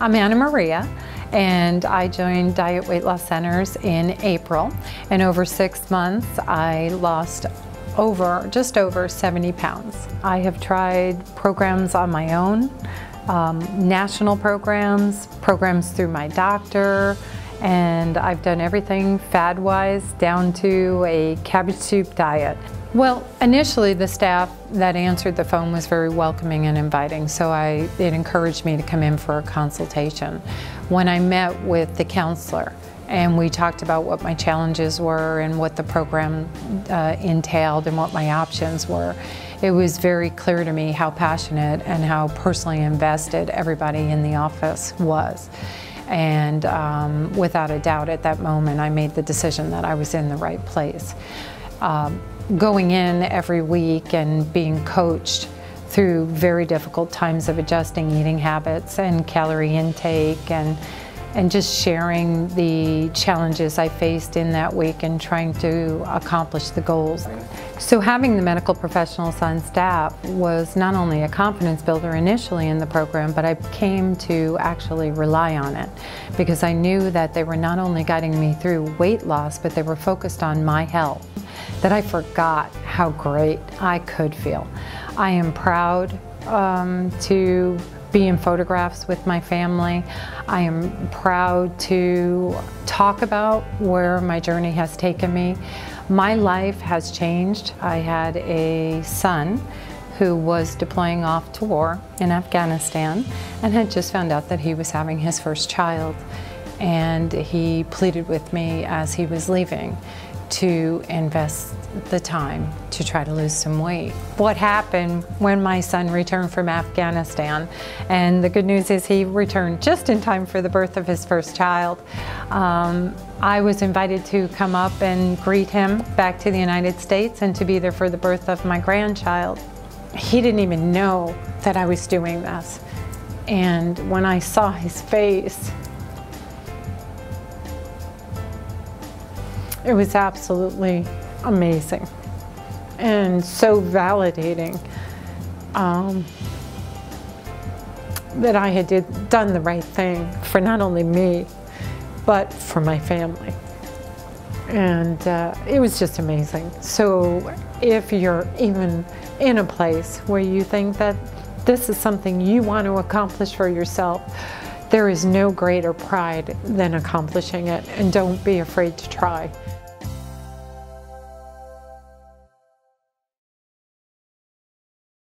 I'm Anna Maria and I joined Diet Weight Loss Centers in April and over six months I lost over, just over 70 pounds. I have tried programs on my own, um, national programs, programs through my doctor, and I've done everything fad-wise down to a cabbage soup diet. Well, initially the staff that answered the phone was very welcoming and inviting, so I, it encouraged me to come in for a consultation. When I met with the counselor, and we talked about what my challenges were and what the program uh, entailed and what my options were. It was very clear to me how passionate and how personally invested everybody in the office was. And um, without a doubt at that moment I made the decision that I was in the right place. Um, going in every week and being coached through very difficult times of adjusting eating habits and calorie intake and and just sharing the challenges I faced in that week and trying to accomplish the goals. So having the medical professionals on staff was not only a confidence builder initially in the program, but I came to actually rely on it because I knew that they were not only guiding me through weight loss, but they were focused on my health, that I forgot how great I could feel. I am proud um, to be in photographs with my family. I am proud to talk about where my journey has taken me. My life has changed. I had a son who was deploying off to war in Afghanistan and had just found out that he was having his first child. And he pleaded with me as he was leaving to invest the time to try to lose some weight. What happened when my son returned from Afghanistan, and the good news is he returned just in time for the birth of his first child. Um, I was invited to come up and greet him back to the United States and to be there for the birth of my grandchild. He didn't even know that I was doing this. And when I saw his face, It was absolutely amazing and so validating um, that I had did, done the right thing for not only me, but for my family. And uh, it was just amazing. So if you're even in a place where you think that this is something you want to accomplish for yourself, there is no greater pride than accomplishing it, and don't be afraid to try.